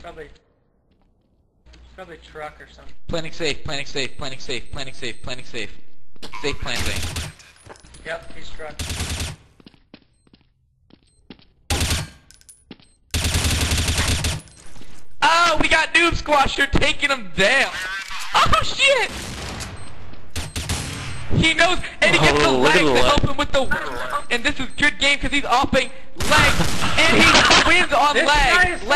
Probably. Probably truck or something. Planning safe, planning safe, planning safe, planning safe, planning safe. Safe planting. Yep, he's truck. Oh, we got Noob Squasher taking him down. Oh shit! He knows, and he gets the Oh, the legs to help him with the. And this is good game because he's offing legs, and he wins on legs. Leg